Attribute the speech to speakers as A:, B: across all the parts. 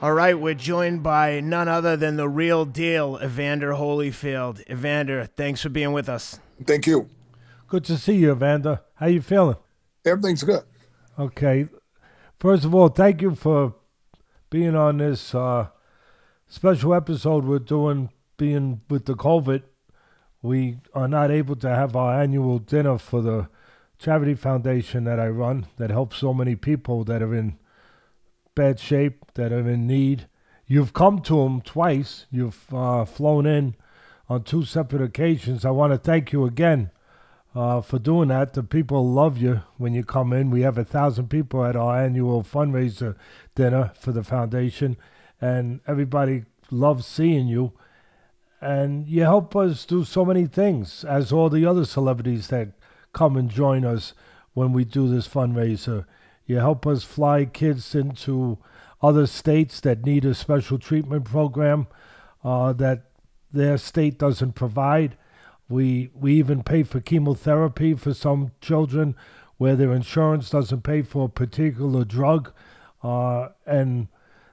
A: All right, we're joined by none other than the real deal, Evander Holyfield. Evander, thanks for being with us.
B: Thank you.
C: Good to see you, Evander. How you feeling?
B: Everything's good.
C: Okay. First of all, thank you for being on this uh, special episode we're doing. Being with the COVID, we are not able to have our annual dinner for the charity foundation that I run that helps so many people that are in bad shape, that are in need. You've come to them twice. You've uh, flown in on two separate occasions. I want to thank you again uh, for doing that. The people love you when you come in. We have a thousand people at our annual fundraiser dinner for the foundation, and everybody loves seeing you. And you help us do so many things, as all the other celebrities that come and join us when we do this fundraiser. You help us fly kids into other states that need a special treatment program uh, that their state doesn't provide. We we even pay for chemotherapy for some children where their insurance doesn't pay for a particular drug, uh, and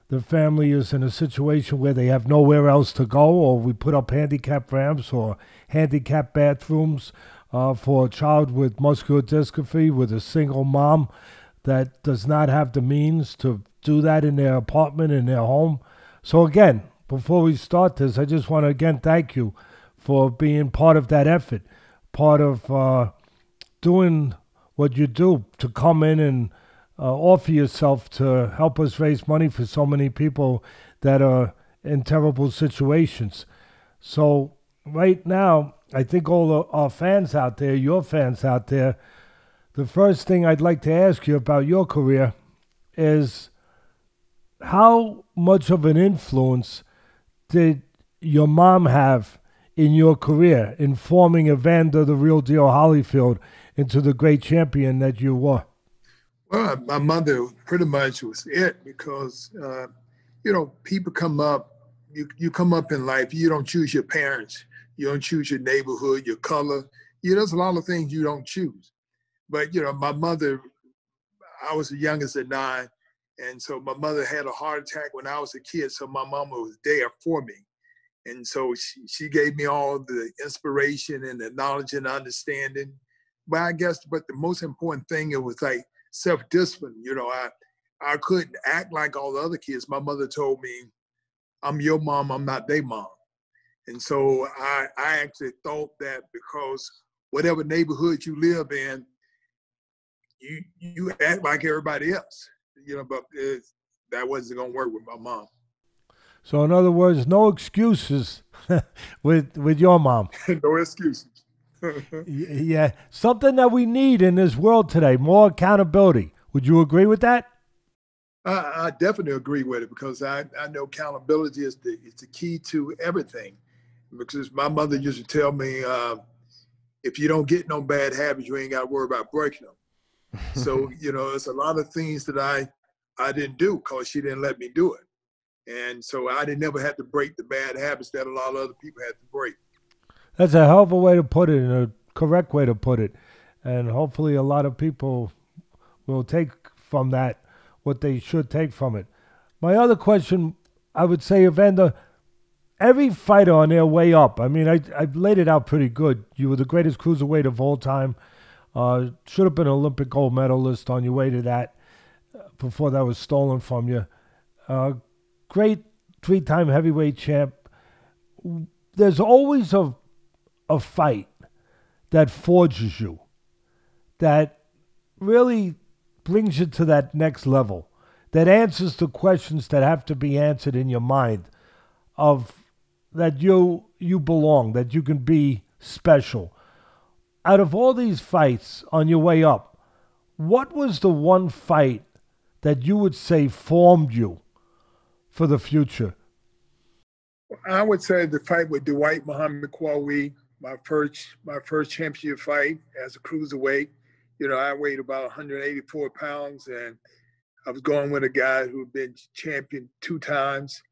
C: the family is in a situation where they have nowhere else to go, or we put up handicap ramps or handicap bathrooms uh, for a child with muscular dystrophy with a single mom that does not have the means to do that in their apartment, in their home. So, again, before we start this, I just want to again thank you for being part of that effort, part of uh, doing what you do to come in and uh, offer yourself to help us raise money for so many people that are in terrible situations. So, right now, I think all our fans out there, your fans out there, the first thing I'd like to ask you about your career is how much of an influence did your mom have in your career in forming Evander the real deal Holyfield into the great champion that you were?
B: Well, my mother pretty much was it because, uh, you know, people come up, you, you come up in life, you don't choose your parents, you don't choose your neighborhood, your color. You know, there's a lot of things you don't choose. But you know, my mother, I was the youngest at nine, and so my mother had a heart attack when I was a kid. So my mama was there for me, and so she, she gave me all the inspiration and the knowledge and understanding. But I guess, but the most important thing it was like self discipline. You know, I I couldn't act like all the other kids. My mother told me, "I'm your mom. I'm not their mom." And so I, I actually thought that because whatever neighborhood you live in, you you act like everybody else, you know. But that wasn't gonna work with my mom.
C: So in other words, no excuses with with your mom.
B: no excuses.
C: yeah, something that we need in this world today: more accountability. Would you agree with that?
B: I, I definitely agree with it because I, I know accountability is the is the key to everything. Because my mother used to tell me, uh, if you don't get no bad habits, you ain't got to worry about breaking them so you know, it's a lot of things that I I didn't do because she didn't let me do it, and so I didn't never have to break the bad habits that a lot of other people had to break.
C: That's a hell of a way to put it, and a correct way to put it, and hopefully a lot of people will take from that what they should take from it. My other question, I would say, Evander, every fighter on their way up. I mean, I I laid it out pretty good. You were the greatest cruiserweight of all time. Uh, should have been an Olympic gold medalist on your way to that uh, before that was stolen from you. Uh, great three time heavyweight champ. There's always a, a fight that forges you, that really brings you to that next level, that answers the questions that have to be answered in your mind of that you you belong, that you can be special, out of all these fights on your way up, what was the one fight that you would say formed you for the future?
B: I would say the fight with Dwight Muhammad Qawi, my first my first championship fight as a cruiserweight. You know, I weighed about 184 pounds, and I was going with a guy who had been champion two times,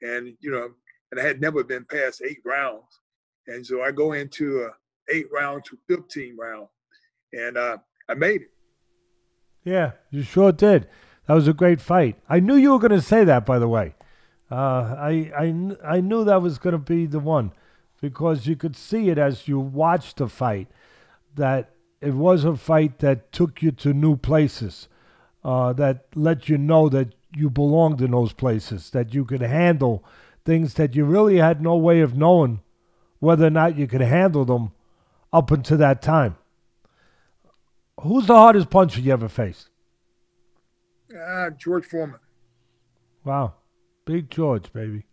B: and you know, and I had never been past eight rounds. And so I go into a eight round to 15 round. And uh, I made it.
C: Yeah, you sure did. That was a great fight. I knew you were going to say that, by the way. Uh, I, I, I knew that was going to be the one because you could see it as you watched the fight that it was a fight that took you to new places, uh, that let you know that you belonged in those places, that you could handle things that you really had no way of knowing whether or not you could handle them up until that time. Who's the hardest puncher you ever faced?
B: Ah, George Foreman.
C: Wow, Big George, baby.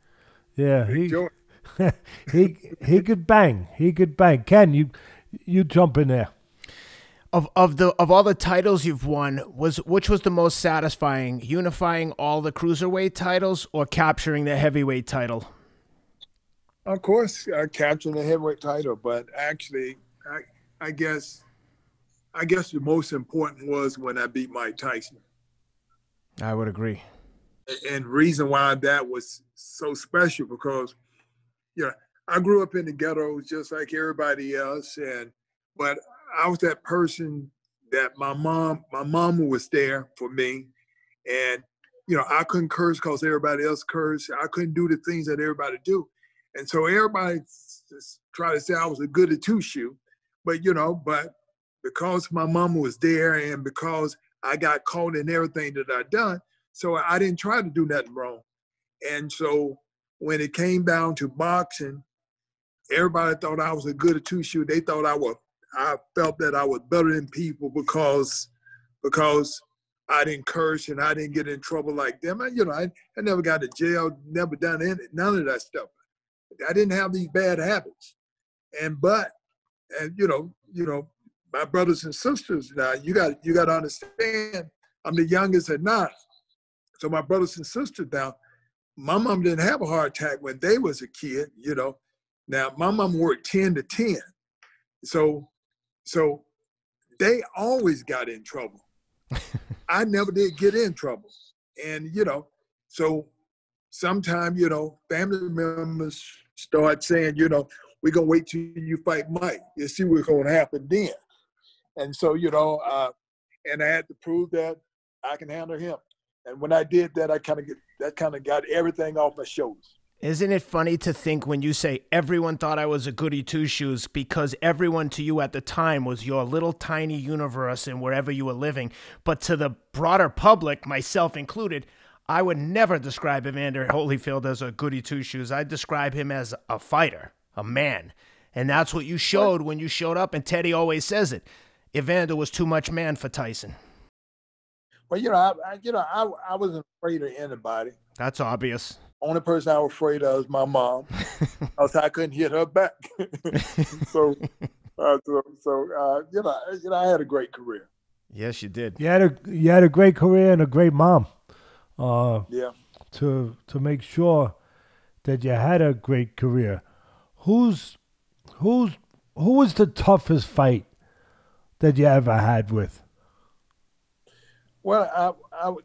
C: Yeah,
B: Big
C: he
B: George.
C: he he could bang. He could bang. Ken, you you jump in there.
A: Of of the of all the titles you've won, was which was the most satisfying? Unifying all the cruiserweight titles or capturing the heavyweight title?
B: Of course, uh, capturing the heavyweight title, but actually, I, I guess, I guess the most important was when I beat Mike Tyson.
A: I would agree.
B: and reason why that was so special because you know I grew up in the ghetto just like everybody else and but I was that person that my mom my mama was there for me and you know I couldn't curse because everybody else cursed I couldn't do the things that everybody do and so everybody just tried to say I was a goody two shoe but you know but because my mama was there and because I got caught in everything that I done so I didn't try to do nothing wrong. And so when it came down to boxing, everybody thought I was a good two shoe. They thought I was I felt that I was better than people because because I didn't curse and I didn't get in trouble like them. I, you know, I, I never got to jail, never done any, none of that stuff. I didn't have these bad habits. And but and you know, you know, my brothers and sisters now, you got you got to understand, I'm the youngest at nine. So my brothers and sisters now, my mom didn't have a heart attack when they was a kid, you know. Now my mom worked 10 to 10. So so they always got in trouble. I never did get in trouble. And you know, so sometimes, you know, family members start saying, you know, we're gonna wait till you fight Mike. You see what's gonna happen then. And so, you know, uh, and I had to prove that I can handle him. And when I did that, I kind of get that kind of got everything off my shoulders.
A: Isn't it funny to think when you say everyone thought I was a goody two shoes because everyone to you at the time was your little tiny universe and wherever you were living, but to the broader public, myself included, I would never describe Evander Holyfield as a goody two shoes. I describe him as a fighter, a man. And that's what you showed when you showed up, and Teddy always says it. Evander was too much man for Tyson.
B: Well, you know, I, I you know, I I wasn't afraid of anybody.
A: That's obvious.
B: Only person I was afraid of was my mom, else I couldn't hit her back. so, uh, so, so uh, you know, you know, I had a great career.
A: Yes, you did.
C: You had a you had a great career and a great mom. Uh,
B: Yeah.
C: to to make sure that you had a great career. Who's who's who was the toughest fight that you ever had with?
B: Well, I, I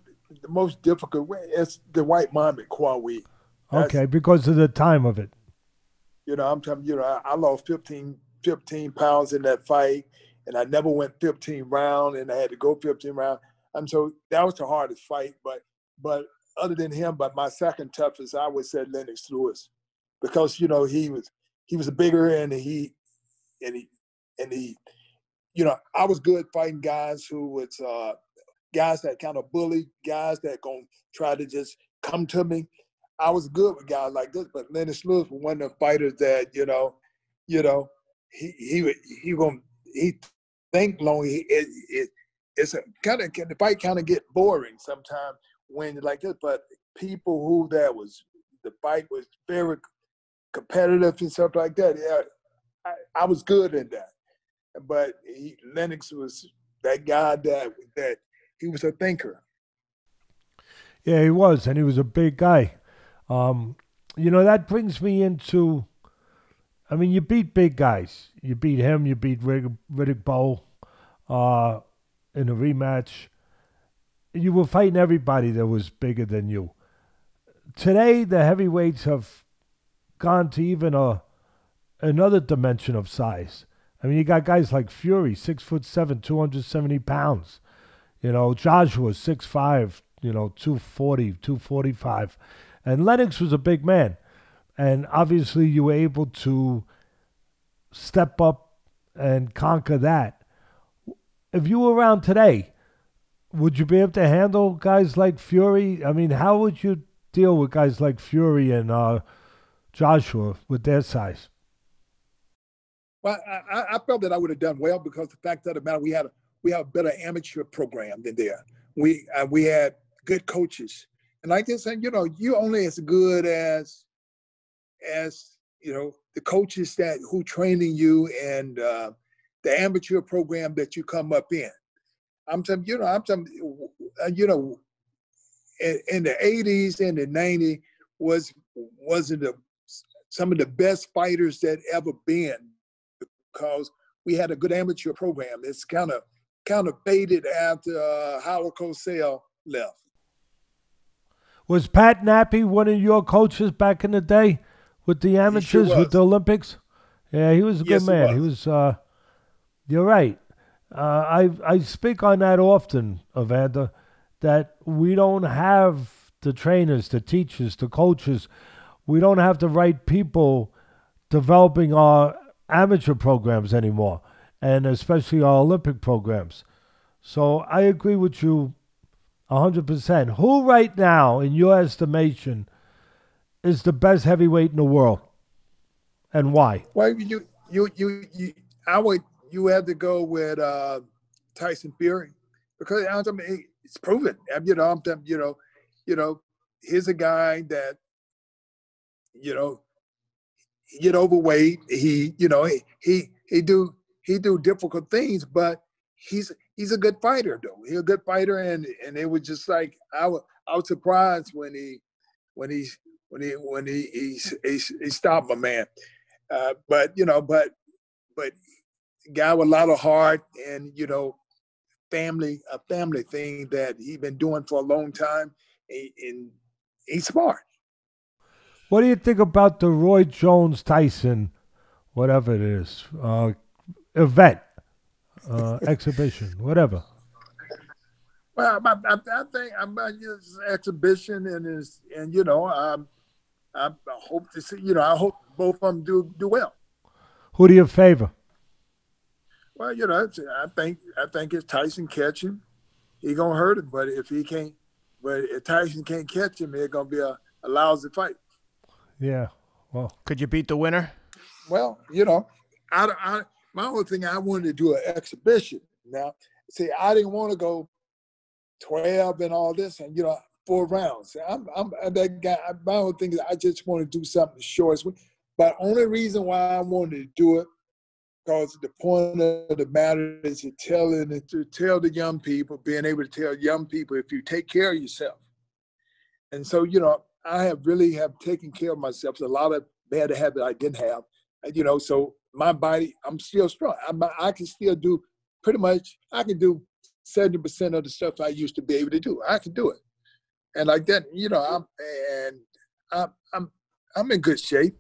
B: the most difficult way is the Dwight Muhammad Qawi.
C: Okay, because of the time of it.
B: You know, I'm telling you, know, I, I lost 15, 15 pounds in that fight, and I never went 15 round, and I had to go 15 round. And so that was the hardest fight. But but other than him, but my second toughest, I would say Lennox Lewis, because you know he was he was a bigger and he and he and he, you know, I was good fighting guys who was uh, guys that kind of bully, guys that gonna try to just come to me. I was good with guys like this, but Lennox Lewis was one of the fighters that you know, you know, he he he gonna he think long. He, it, it it's a kind of the fight kind of get boring sometimes when like this. But people who that was the fight was very competitive and stuff like that. Yeah, I, I was good at that. But he, Lennox was that guy that that he was a thinker.
C: Yeah, he was, and he was a big guy. Um, you know, that brings me into. I mean, you beat big guys. You beat him. You beat Riddick, Riddick Bowe uh, in a rematch. You were fighting everybody that was bigger than you. Today, the heavyweights have gone to even a another dimension of size. I mean, you got guys like Fury, six foot seven, two hundred seventy pounds. You know, Joshua, six five, you know, 240, 245. And Lennox was a big man. And obviously, you were able to step up and conquer that. If you were around today, would you be able to handle guys like Fury? I mean, how would you deal with guys like Fury and uh, Joshua with their size?
B: Well, I, I felt that I would have done well because the fact of the matter, we had a, we have a better amateur program than there. We uh, we had good coaches, and like I said, you know, you're only as good as as you know the coaches that who training you and uh, the amateur program that you come up in. I'm telling you know I'm telling uh, you know in, in the 80s and the 90s was wasn't the some of the best fighters that ever been because we had a good amateur program. It's kind of kind of faded after uh, Howard Cosell left.
C: Was Pat Nappi one of your coaches back in the day with the amateurs
B: sure
C: with the Olympics? Yeah, he was a good
B: Yes, he
C: man.
B: was.
C: He was. Uh, you're right. Uh, I I speak on that often, Evander, that we don't have the trainers, the teachers, the coaches. We don't have the right people developing our amateur programs anymore, and especially our Olympic programs. So I agree with you 100%. Who right now, in your estimation, is the best heavyweight in the world? And why?
B: Well, you you you you I would you had to go with uh, Tyson Fury because I mean it's proven. You know, you know, you know, here's a guy that you know get overweight. He you know he he he do he do difficult things, but he's he's a good fighter though. He's a good fighter, and and it was just like I was I was surprised when he when he when he when he he, he, he stopped my man. Uh, but you know, but but guy with a lot of heart and you know, family a family thing that he been doing for a long time, and, and he's smart.
C: What do you think about the Roy Jones Tyson, whatever it is, uh, event, uh, exhibition, whatever?
B: Well, I, I, I think about his exhibition and his and you know, I, I hope to see you know I hope both of them do do well.
C: Who do you favor?
B: Well, you know, I think I think if Tyson catch him, he gonna hurt him. But if he can't, but if Tyson can't catch him, it's gonna be a, a lousy fight.
C: Yeah. Well,
A: Could you beat the winner?
B: Well, you know, I, I my whole thing I wanted to do an exhibition. Now, see, I didn't want to go twelve and all this, and you know, four rounds. I'm, I'm I'm that guy. My whole thing is I just want to do something short. But only reason why I wanted to do it because the point of the matter is to tell and to tell the young people, being able to tell young people if you take care of yourself. And so, you know, I have really have taken care of myself. There's a lot of bad habits I didn't have. And, you know, so my body, I'm still strong. I'm, I can still do pretty much, I can do 70% of the stuff I used to be able to do. I can do it. And like that, you know, I'm, and I'm, I'm, I'm in good shape.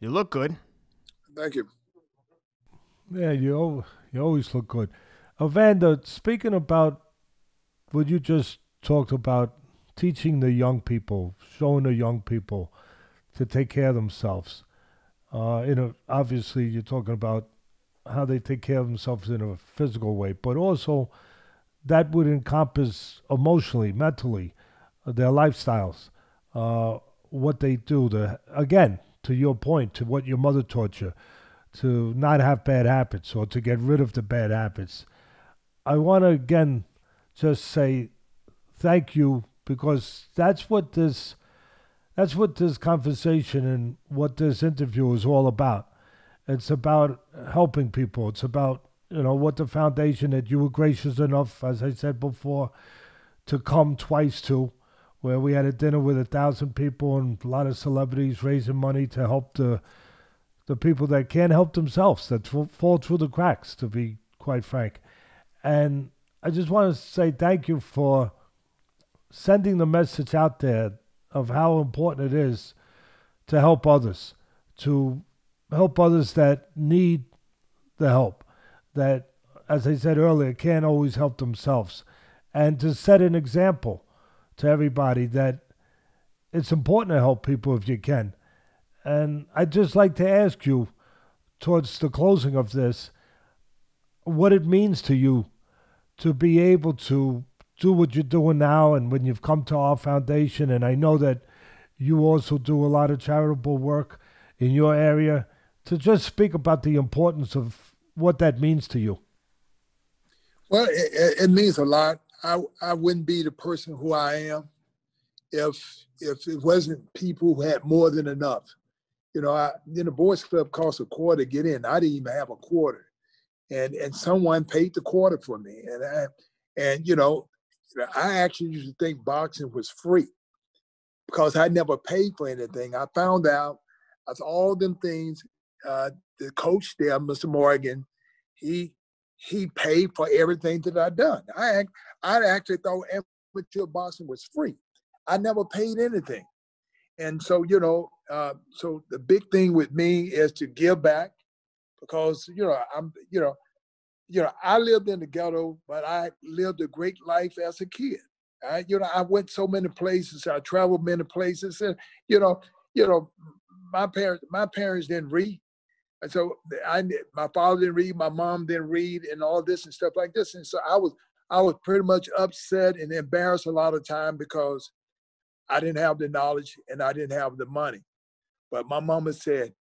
A: You look good.
B: Thank you.
C: yeah, you you always look good. Evander, speaking about what you just talked about, teaching the young people, showing the young people to take care of themselves. Uh, in a, obviously, you're talking about how they take care of themselves in a physical way, but also that would encompass emotionally, mentally, uh, their lifestyles, uh, what they do. To again, to your point, to what your mother taught you, to not have bad habits or to get rid of the bad habits. I want to again just say thank you because that's what this that's what this conversation and what this interview is all about. It's about helping people. It's about you know what the foundation that you were gracious enough, as I said before, to come twice to, where we had a dinner with a thousand people and a lot of celebrities raising money to help the the people that can't help themselves, that fall through the cracks, to be quite frank. And I just want to say thank you for sending the message out there of how important it is to help others, to help others that need the help, that, as I said earlier, can't always help themselves, and to set an example to everybody that it's important to help people if you can. And I'd just like to ask you, towards the closing of this, what it means to you to be able to do what you're doing now and when you've come to our foundation. And I know that you also do a lot of charitable work in your area, to just speak about the importance of what that means to you.
B: Well, it, it means a lot. I, I wouldn't be the person who I am if if it wasn't people who had more than enough. You know, I, then the boys club cost a quarter to get in. I didn't even have a quarter, and and someone paid the quarter for me. And I, and you know, I actually used to think boxing was free because I never paid for anything. I found out as all them things. Uh, the coach there, Mr. Morgan, he he paid for everything that I done. I I actually thought amateur boxing was free. I never paid anything, and so you know, uh, so the big thing with me is to give back because you know I'm you know you know I lived in the ghetto, but I lived a great life as a kid. I, you know, I went so many places. I traveled many places, and you know, you know, my parents, my parents didn't read, and so I, my father didn't read, my mom didn't read, and all this and stuff like this. And so I was, I was pretty much upset and embarrassed a lot of time because I didn't have the knowledge and I didn't have the money. But my mama said,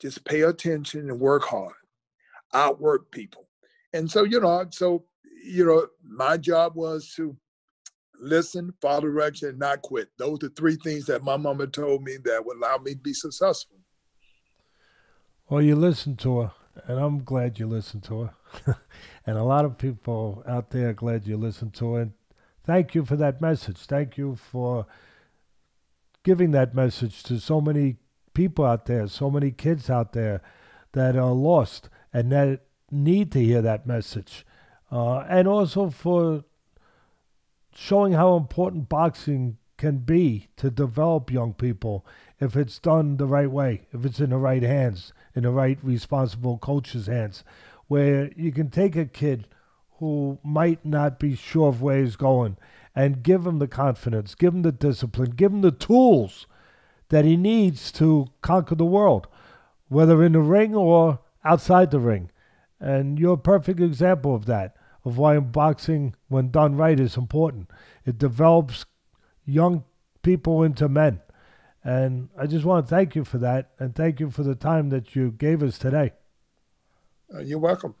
B: just pay attention and work hard, outwork people. And so, you know, so, you know, my job was to listen, follow direction, and not quit. Those are three things that my mama told me that would allow me to be successful.
C: Well, you listened to her, and I'm glad you listened to her. and a lot of people out there are glad you listened to her. And thank you for that message. Thank you for giving that message to so many people out there, so many kids out there that are lost and that need to hear that message. Uh, and also for showing how important boxing can be to develop young people if it's done the right way, if it's in the right hands, in the right responsible coach's hands, where you can take a kid who might not be sure of where he's going and give him the confidence, give him the discipline, give him the tools that he needs to conquer the world, whether in the ring or outside the ring. And you're a perfect example of that of why boxing, when done right, is important. It develops young people into men. And I just want to thank you for that and thank you for the time that you gave us today.
B: Uh, you're welcome.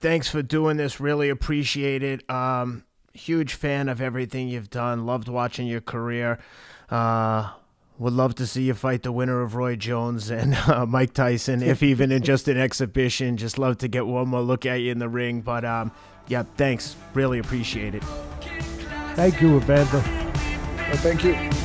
A: Thanks for doing this. Really appreciate it. Um, huge fan of everything you've done. Loved watching your career. Uh, would love to see you fight the winner of Roy Jones and uh, Mike Tyson, if even in just an exhibition. Just love to get one more look at you in the ring. But um, yeah, thanks. Really appreciate it.
C: Thank you, Evander.
B: Well, thank you.